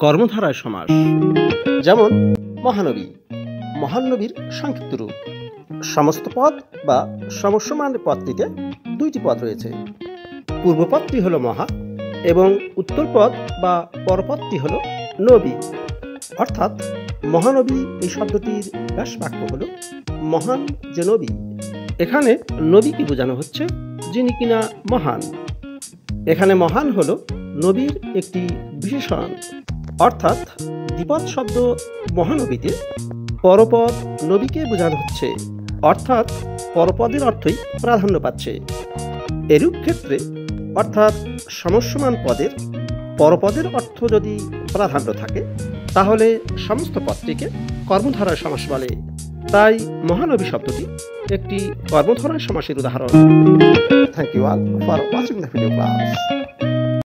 কর্মধারায় সমাস। যেমন মহানবী, মহানবীর সংক্ষিপ্ত রূপ। সমস্ত পদ বা সমস্যমান পদটিতে দুইটি পদ রয়েছে। পূর্বপদটি হলো মহা এবং উত্তর পদ বা পরপদটি হলো নবী। অর্থাৎ মহানবী এই শব্দটির ব্যাস বাক্য হলো মহান যে নবী। এখানে নবীকে বোঝানো হচ্ছে যিনি কিনা মহান। এখানে মহান হলো নবীর একটি বিশেষণ। অর্থাৎ দ্বিপদ শব্দ মহানবীতে পরপদ নবীকে বোঝানো হচ্ছে। অর্থাৎ পরপদের অর্থই প্রাধান্য পাচ্ছে। এরূপ ক্ষেত্রে অর্থাৎ সমস্যমান পদের পরপদের অর্থ যদি প্রাধান্য থাকে, তাহলে সমস্ত পদটিকে কর্মধারায় সমাস বলে। তাই মহানবী শব্দটি একটি কর্মধারায় সমাসের উদাহরণ। Thank you all for watching the video class